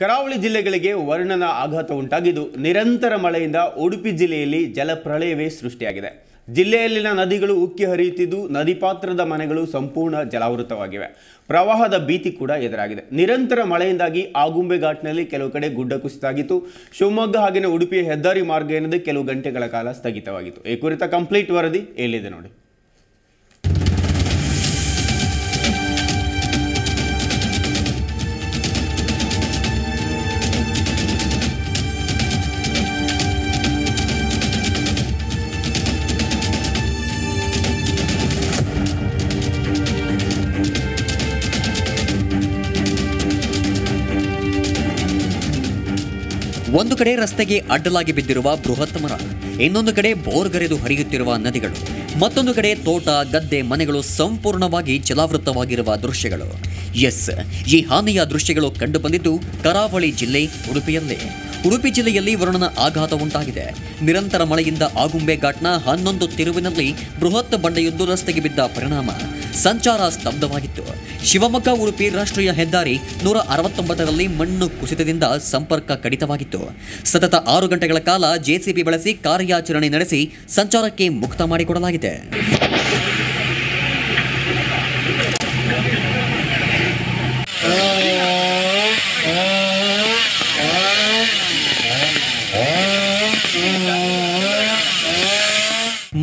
ಕರಾವಳಿ ಜಿಲ್ಲೆಗಳಿಗೆ ವರ್ಣನ ಆಘಾತ ಉಂಟಾಗಿದ್ದು, ನಿರಂತರ ಮಳೆಯಿಂದ ಉಡುಪಿ ಜಿಲ್ಲೆಯಲ್ಲಿ ಜಲಪ್ರಳಯವೇ ಸೃಷ್ಟಿಯಾಗಿದೆ. ಜಿಲ್ಲೆಯಲ್ಲಿನ ನದಿಗಳು ಉಕ್ಕಿ ಹರಿಯುತ್ತಿದ್ದು, ನದಿ ಪಾತ್ರದ ಮನೆಗಳು ಸಂಪೂರ್ಣ ಜಲಾವೃತವಾಗಿವೆ. ಪ್ರವಾಹದ ಭೀತಿ ಕೂಡ ಎದುರಾಗಿದೆ. ನಿರಂತರ ಮಳೆಯಿಂದಾಗಿ ಆಗುಂಬೆ ಘಾಟ್ನಲ್ಲಿ ಕೆಲವು ಕಡೆ ಗುಡ್ಡ ಕುಸಿತಾಗಿತ್ತು ಶಿವಮೊಗ್ಗ ಹಾಗೆಯೇ ಉಡುಪಿಯ ಹೆದ್ದಾರಿ ಮಾರ್ಗ ಏನದು ಕೆಲವು ಗಂಟೆಗಳ ಕಾಲ ಸ್ಥಗಿತವಾಗಿತ್ತು. ಈ ಕುರಿತ ಕಂಪ್ಲೀಟ್ ವರದಿ ಎಲ್ಲಿದೆ ನೋಡಿ. ಒಂದು ಕಡೆ ರಸ್ತೆಗೆ ಅಡ್ಡಲಾಗಿ ಬಿದ್ದಿರುವ ಬೃಹತ್ ಮರ, ಇನ್ನೊಂದು ಕಡೆ ಬೋರ್ಗರೆದು ಹರಿಯುತ್ತಿರುವ ನದಿಗಳು, ಮತ್ತೊಂದು ಕಡೆ ತೋಟ, ಗದ್ದೆ, ಮನೆಗಳು ಸಂಪೂರ್ಣವಾಗಿ ಜಲಾವೃತವಾಗಿರುವ ದೃಶ್ಯಗಳು. ಎಸ್, ಈ ಹಾನಿಯ ದೃಶ್ಯಗಳು ಕಂಡುಬಂದಿದ್ದು ಕರಾವಳಿ ಜಿಲ್ಲೆ ಉಡುಪಿಯಲ್ಲೇ. ಉಡುಪಿ ಜಿಲ್ಲೆಯಲ್ಲಿ ವರುಣನ ಆಘಾತ ಉಂಟಾಗಿದೆ. ನಿರಂತರ ಮಳೆಯಿಂದ ಆಗುಂಬೆ ಘಾಟ್ನ ಹನ್ನೊಂದು ತಿರುವಿನಲ್ಲಿ ಬೃಹತ್ ಬಂಡೆಯೊಂದು ರಸ್ತೆಗೆ ಬಿದ್ದ ಪರಿಣಾಮ. ಸಂಚಾರ ಸ್ತಬ್ಧವಾಗಿತ್ತು. ಶಿವಮೊಗ್ಗ, ಉಡುಪಿ ರಾಷ್ಟ್ರೀಯ ಹೆದ್ದಾರಿ ನೂರ ಅರವತ್ತೊಂಬತ್ತರಲ್ಲಿ ಮಣ್ಣು ಕುಸಿತದಿಂದ ಸಂಪರ್ಕ ಕಡಿತವಾಗಿತ್ತು. ಸತತ ಆರು ಗಂಟೆಗಳ ಕಾಲ ಜೆಸಿಬಿ ಬಳಸಿ ಕಾರ್ಯಾಚರಣೆ ನಡೆಸಿ ಸಂಚಾರಕ್ಕೆ ಮುಕ್ತ ಮಾಡಿಕೊಡಲಾಗಿದೆ.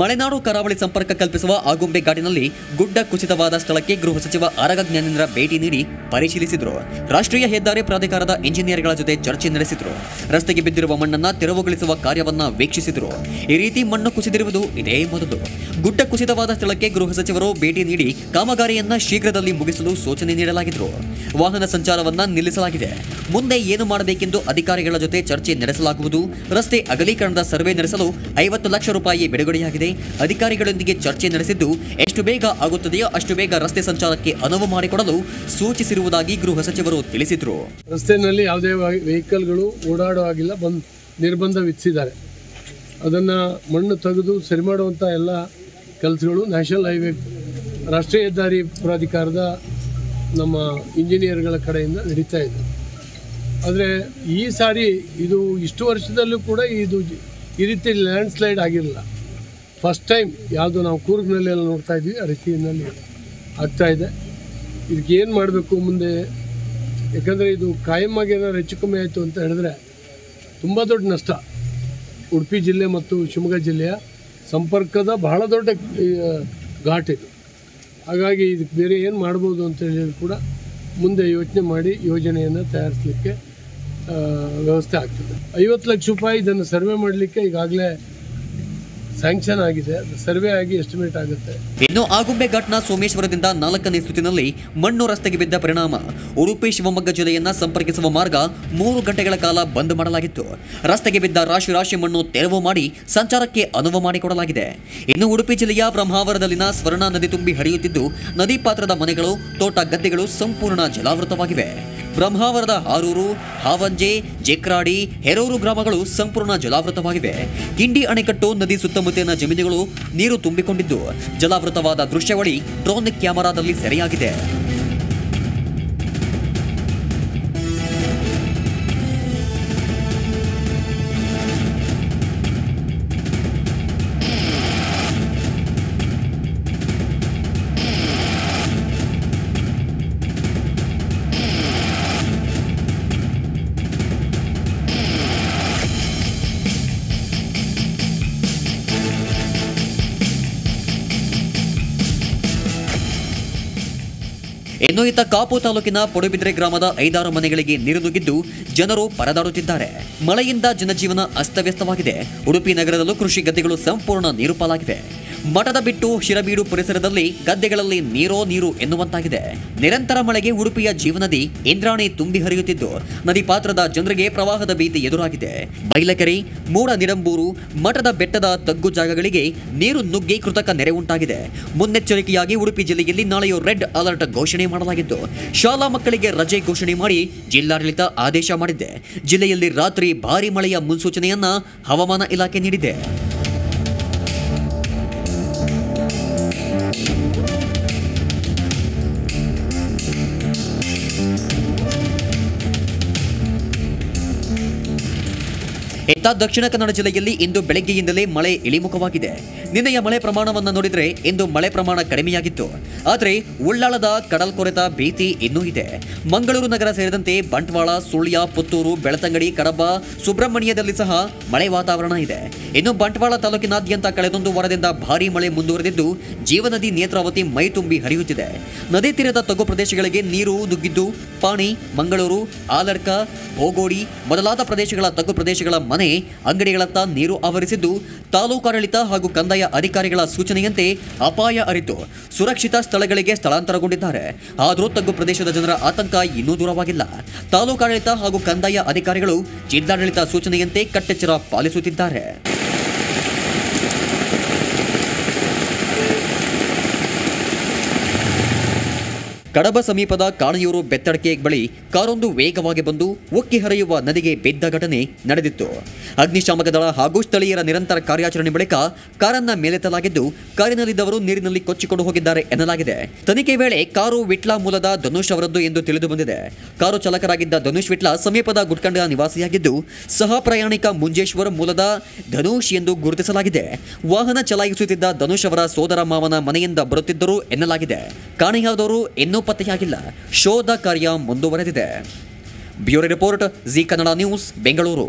ಮಲೆನಾಡು ಕರಾವಳಿ ಸಂಪರ್ಕ ಕಲ್ಪಿಸುವ ಆಗುಂಬೆ ಘಾಟಿನಲ್ಲಿ ಗುಡ್ಡ ಕುಸಿತವಾದ ಸ್ಥಳಕ್ಕೆ ಗೃಹ ಸಚಿವ ಆರಗ ಜ್ಞಾನೇಂದ್ರ ಭೇಟಿ ನೀಡಿ ಪರಿಶೀಲಿಸಿದರು. ರಾಷ್ಟ್ರೀಯ ಹೆದ್ದಾರಿ ಪ್ರಾಧಿಕಾರದ ಇಂಜಿನಿಯರ್ಗಳ ಜೊತೆ ಚರ್ಚೆ ನಡೆಸಿದರು. ರಸ್ತೆಗೆ ಬಿದ್ದಿರುವ ಮಣ್ಣನ್ನ ತೆರವುಗೊಳಿಸುವ ಕಾರ್ಯವನ್ನ ವೀಕ್ಷಿಸಿದರು. ಈ ರೀತಿ ಮಣ್ಣು ಕುಸಿದಿರುವುದು ಇದೇ ಮೊದಲು. ಗುಡ್ಡ ಕುಸಿತವಾದ ಸ್ಥಳಕ್ಕೆ ಗೃಹ ಸಚಿವರು ಭೇಟಿ ನೀಡಿ ಕಾಮಗಾರಿಯನ್ನ ಶೀಘ್ರದಲ್ಲಿ ಮುಗಿಸಲು ಸೂಚನೆ ನೀಡಲಾಗಿದ್ರು. ವಾಹನ ಸಂಚಾರವನ್ನ ನಿಲ್ಲಿಸಲಾಗಿದೆ. ಮುಂದೆ ಏನು ಮಾಡಬೇಕೆಂದು ಅಧಿಕಾರಿಗಳ ಜೊತೆ ಚರ್ಚೆ ನಡೆಸಲಾಗುವುದು. ರಸ್ತೆ ಅಗಲೀಕರಣದ ಸರ್ವೆ ನಡೆಸಲು ಐವತ್ತು ಲಕ್ಷ ರೂಪಾಯಿ ಬಿಡುಗಡೆಯಾಗಿದೆ. ಅಧಿಕಾರಿಗಳೊಂದಿಗೆ ಚರ್ಚೆ ನಡೆಸಿದ್ದು, ಎಷ್ಟು ಬೇಗ ಆಗುತ್ತದೆಯೋ ಅಷ್ಟು ಬೇಗ ರಸ್ತೆ ಸಂಚಾರಕ್ಕೆ ಅನುವು ಮಾಡಿಕೊಡಲು ಸೂಚಿಸಿರುವುದಾಗಿ ಗೃಹ ಸಚಿವರು ತಿಳಿಸಿದರು. ರಸ್ತೆಯಲ್ಲಿ ಯಾವುದೇ ವೆಹಿಕಲ್ಗಳು ಓಡಾಡೋ ಆಗಿಲ್ಲ ಬಂದ್, ನಿರ್ಬಂಧ ವಿಧಿಸಿದ್ದಾರೆ. ಅದನ್ನು ಮಣ್ಣು ತೆಗೆದು ಸರಿ ಮಾಡುವಂಥ ಎಲ್ಲ ಕೆಲಸಗಳು ನ್ಯಾಷನಲ್ ಹೈವೇ, ರಾಷ್ಟ್ರೀಯ ಹೆದ್ದಾರಿ ಪ್ರಾಧಿಕಾರದ ನಮ್ಮ ಇಂಜಿನಿಯರ್ಗಳ ಕಡೆಯಿಂದ ನಡೀತಾ ಇದೆ. ಆದರೆ ಈ ಸಾರಿ ಇದು ಇಷ್ಟು ವರ್ಷದಲ್ಲೂ ಕೂಡ ಇದು ಈ ರೀತಿ ಲ್ಯಾಂಡ್ ಸ್ಲೈಡ್ ಆಗಿರಲಿಲ್ಲ ಫಸ್ಟ್ ಟೈಮ್ ಯಾವುದು ನಾವು ಕೂರ್ಗ್ನಲ್ಲಿ ಎಲ್ಲ ನೋಡ್ತಾ ಇದ್ವಿ, ಆ ರೀತಿಯಲ್ಲಿ ಆಗ್ತಾ ಇದೆ. ಇದಕ್ಕೆ ಏನು ಮಾಡಬೇಕು ಮುಂದೆ? ಯಾಕಂದರೆ ಇದು ಕಾಯಮ್ಮಾಗಿ ಏನಾದ್ರು ಹೆಚ್ಚು ಕಮ್ಮಿ ಆಯಿತು ಅಂತ ಹೇಳಿದ್ರೆ ತುಂಬ ದೊಡ್ಡ ನಷ್ಟ. ಉಡುಪಿ ಜಿಲ್ಲೆ ಮತ್ತು ಶಿವಮೊಗ್ಗ ಜಿಲ್ಲೆಯ ಸಂಪರ್ಕದ ಬಹಳ ದೊಡ್ಡ ಘಾಟ್ ಇದು. ಹಾಗಾಗಿ ಇದಕ್ಕೆ ಬೇರೆ ಏನು ಮಾಡ್ಬೋದು ಅಂತ ಕೂಡ ಮುಂದೆ ಯೋಚನೆ ಮಾಡಿ ಯೋಜನೆಯನ್ನು ತಯಾರಿಸಲಿಕ್ಕೆ ವ್ಯವಸ್ಥೆ ಆಗ್ತದೆ. ಐವತ್ತು ಲಕ್ಷ ರೂಪಾಯಿ ಇದನ್ನು ಸರ್ವೆ ಮಾಡಲಿಕ್ಕೆ ಈಗಾಗಲೇ ಸ್ಯಾಂಕ್ಷನ್ ಆಗಿದೆ ಸರ್ವೆ ಆಗಿ ಎಸ್ಟಿಮೇಟ್ ಆಗುತ್ತೆ. ಇನ್ನು ಆಗುಂಬೆ ಘಾಟ್ನ ಸೋಮೇಶ್ವರದಿಂದ ನಾಲ್ಕನೇ ಸುತ್ತಿನಲ್ಲಿ ಮಣ್ಣು ರಸ್ತೆಗೆ ಬಿದ್ದ ಪರಿಣಾಮ. ಉಡುಪಿ, ಶಿವಮೊಗ್ಗ ಜಿಲ್ಲೆಯನ್ನ ಸಂಪರ್ಕಿಸುವ ಮಾರ್ಗ ಮೂರು ಗಂಟೆಗಳ ಕಾಲ ಬಂದ್ ಮಾಡಲಾಗಿತ್ತು. ರಸ್ತೆಗೆ ಬಿದ್ದ ರಾಶಿ ರಾಶಿ ಮಣ್ಣು ತೆರವು ಮಾಡಿ ಸಂಚಾರಕ್ಕೆ ಅನುವು ಮಾಡಿಕೊಡಲಾಗಿದೆ. ಇನ್ನು ಉಡುಪಿ ಜಿಲ್ಲೆಯ ಬ್ರಹ್ಮಾವರದಲ್ಲಿನ ಸ್ವರ್ಣ ನದಿ ತುಂಬಿ ಹರಿಯುತ್ತಿದ್ದು, ನದಿ ಪಾತ್ರದ ಮನೆಗಳು, ತೋಟ ಗದ್ದೆಗಳು ಸಂಪೂರ್ಣ ಜಲಾವೃತವಾಗಿವೆ. ಬ್ರಹ್ಮಾವರದ ಆರೂರು, ಹಾವಂಜೆ, ಜೇಕ್ರಾಡಿ, ಹೆರೂರು ಗ್ರಾಮಗಳು ಸಂಪೂರ್ಣ ಜಲಾವೃತವಾಗಿವೆ. ಕಿಂಡಿ ಅಣೆಕಟ್ಟು, ನದಿ ಸುತ್ತಮುತ್ತಲಿನ ಜಮೀನುಗಳು ನೀರು ತುಂಬಿಕೊಂಡಿದ್ದು. ಜಲಾವೃತವಾದ ದೃಶ್ಯಾವಳಿ ಡ್ರೋನ್ ಕ್ಯಾಮೆರಾದಲ್ಲಿ ಸೆರೆಯಾಗಿದೆ. ಇನ್ನು ಇತ್ತ ಕಾಪು ತಾಲೂಕಿನ ಪಡುಬಿದ್ರೆ ಗ್ರಾಮದ ಐದಾರು ಮನೆಗಳಿಗೆ ನೀರು ನುಗ್ಗಿದ್ದು ಜನರು ಪರದಾಡುತ್ತಿದ್ದಾರೆ. ಮಳೆಯಿಂದ ಜನಜೀವನ ಅಸ್ತವ್ಯಸ್ತವಾಗಿದೆ. ಉಡುಪಿ ನಗರದಲ್ಲೂ ಕೃಷಿ ಗದ್ದೆಗಳು ಸಂಪೂರ್ಣ ನೀರು ಪಾಲಾಗಿವೆ ಮಠದ ಬಿಟ್ಟು ಶಿರಬೀಡು ಪರಿಸರದಲ್ಲಿ ಗದ್ದೆಗಳಲ್ಲಿ ನೀರೋ ನೀರು ಎನ್ನುವಂತಾಗಿದೆ. ನಿರಂತರ ಮಳೆಗೆ ಉಡುಪಿಯ ಜೀವನದಿ ಇಂದ್ರಾಣಿ ತುಂಬಿ ಹರಿಯುತ್ತಿದ್ದು, ನದಿ ಪಾತ್ರದ ಜನರಿಗೆ ಪ್ರವಾಹದ ಭೀತಿ ಎದುರಾಗಿದೆ. ಬೈಲಕೆರೆ, ಮೂಡ ನಿಡಂಬೂರು, ಮಠದ ಬೆಟ್ಟದ ತಗ್ಗು ಜಾಗಗಳಿಗೆ ನೀರು ನುಗ್ಗಿ ಕೃತಕ ನೆರೆ ಉಂಟಾಗಿದೆ. ಮುನ್ನೆಚ್ಚರಿಕೆಯಾಗಿ ಉಡುಪಿ ಜಿಲ್ಲೆಯಲ್ಲಿ ನಾಳೆಯೂ ರೆಡ್ ಅಲರ್ಟ್ ಘೋಷಣೆ ಮಾಡಲಾಗಿದ್ದು, ಶಾಲಾ ಮಕ್ಕಳಿಗೆ ರಜೆ ಘೋಷಣೆ ಮಾಡಿ ಜಿಲ್ಲಾಡಳಿತ ಆದೇಶ ಮಾಡಿದೆ. ಜಿಲ್ಲೆಯಲ್ಲಿ ರಾತ್ರಿ ಭಾರಿ ಮಳೆಯ ಮುನ್ಸೂಚನೆಯನ್ನ ಹವಾಮಾನ ಇಲಾಖೆ ನೀಡಿದೆ. ಇತ್ತ ದಕ್ಷಿಣ ಕನ್ನಡ ಜಿಲ್ಲೆಯಲ್ಲಿ ಇಂದು ಬೆಳಗ್ಗೆಯಿಂದಲೇ ಮಳೆ ಇಳಿಮುಖವಾಗಿದೆ. ನಿನ್ನೆಯ ಮಳೆ ಪ್ರಮಾಣವನ್ನು ನೋಡಿದರೆ ಇಂದು ಮಳೆ ಪ್ರಮಾಣ ಕಡಿಮೆಯಾಗಿತ್ತು. ಆದರೆ ಉಳ್ಳಾಳದ ಕಡಲ್ಕೊರೆತ ಭೀತಿ ಇನ್ನೂ ಇದೆ. ಮಂಗಳೂರು ನಗರ ಸೇರಿದಂತೆ ಬಂಟ್ವಾಳ, ಸುಳ್ಯ, ಪುತ್ತೂರು, ಬೆಳತಂಗಡಿ, ಕಡಬ, ಸುಬ್ರಹ್ಮಣ್ಯದಲ್ಲಿ ಸಹ ಮಳೆ ವಾತಾವರಣ ಇದೆ. ಇನ್ನು ಬಂಟ್ವಾಳ ತಾಲೂಕಿನಾದ್ಯಂತ ಕಳೆದೊಂದು ವಾರದಿಂದ ಭಾರಿ ಮಳೆ ಮುಂದುವರೆದಿದ್ದು ಜೀವನದಿ ನೇತ್ರಾವತಿ ಮೈ ತುಂಬಿ ಹರಿಯುತ್ತಿದೆ. ನದಿ ತೀರದ ತಗ್ಗು ಪ್ರದೇಶಗಳಿಗೆ ನೀರು ನುಗ್ಗಿದ್ದು, ಪಾಣಿ, ಮಂಗಳೂರು, ಆಲರ್ಕ, ಭೋಗೋಡಿ ಮೊದಲಾದ ಪ್ರದೇಶಗಳ ತಗ್ಗು ಪ್ರದೇಶಗಳ ಮನೆ ಅಂಗಡಿಗಳತ್ತ ನೀರು ಆವರಿಸಿದ್ದು ತಾಲೂಕಾಡಳಿತ ಹಾಗೂ ಕಂದಾಯ ಅಧಿಕಾರಿಗಳ ಸೂಚನೆಯಂತೆ ಅಪಾಯ ಅರಿತು. ಸುರಕ್ಷಿತ ಸ್ಥಳಗಳಿಗೆ ಸ್ಥಳಾಂತರಗೊಂಡಿದ್ದಾರೆ. ಆದರೂ ತಗ್ಗು ಪ್ರದೇಶದ ಜನರ ಆತಂಕ ಇನ್ನೂ ದೂರವಾಗಿಲ್ಲ. ತಾಲೂಕಾಡಳಿತ ಹಾಗೂ ಕಂದಾಯ ಅಧಿಕಾರಿಗಳು ಜಿಲ್ಲಾಡಳಿತ ಸೂಚನೆಯಂತೆ ಕಟ್ಟೆಚ್ಚರ ಪಾಲಿಸುತ್ತಿದ್ದಾರೆ. ಕಡಬ ಸಮೀಪದ ಕಾಣೆಯೂರು ಬೆತ್ತಡಕೆ ಬಳಿ ಕಾರೊಂದು ವೇಗವಾಗಿ ಬಂದು ಉಕ್ಕಿ ಹರಿಯುವ ನದಿಗೆ ಬಿದ್ದ ಘಟನೆ ನಡೆದಿತ್ತು. ಅಗ್ನಿಶಾಮಕ ದಳ ಹಾಗೂ ಸ್ಥಳೀಯರ ನಿರಂತರ ಕಾರ್ಯಾಚರಣೆ ಬಳಿಕ ಕಾರನ್ನ ಮೇಲೆತ್ತಲಾಗಿದ್ದು, ಕಾರಿನಲ್ಲಿದ್ದವರು ನೀರಿನಲ್ಲಿ ಕೊಚ್ಚಿಕೊಂಡು ಹೋಗಿದ್ದಾರೆ ಎನ್ನಲಾಗಿದೆ. ತನಿಖೆ ವೇಳೆ ಕಾರು ವಿಟ್ಲ ಮೂಲದ ಧನುಷ್ ಅವರದ್ದು ಎಂದು ತಿಳಿದು ಬಂದಿದೆ ಕಾರು ಚಾಲಕರಾಗಿದ್ದ ಧನುಷ್ ವಿಟ್ಲ ಸಮೀಪದ ಗುಡ್ಕಂಡ ನಿವಾಸಿಯಾಗಿದ್ದು, ಸಹ ಪ್ರಯಾಣಿಕ ಮುಂಜೇಶ್ವರ ಮೂಲದ ಧನುಷ್ ಎಂದು ಗುರುತಿಸಲಾಗಿದೆ. ವಾಹನ ಚಲಾಯಿಸುತ್ತಿದ್ದ ಧನುಷ್ ಅವರ ಸೋದರ ಮಾವನ ಮನೆಯಿಂದ ಬರುತ್ತಿದ್ದರು ಎನ್ನಲಾಗಿದೆ. ಕಾಣೆಯಾದವರು ಇನ್ನೂ ಪತ್ತೆಯಾಗಿಲ್ಲ. ಶೋಧ ಕಾರ್ಯ ಮುಂದುವರೆದಿದೆ. Bureau report Zee Kannada news Bengaluru.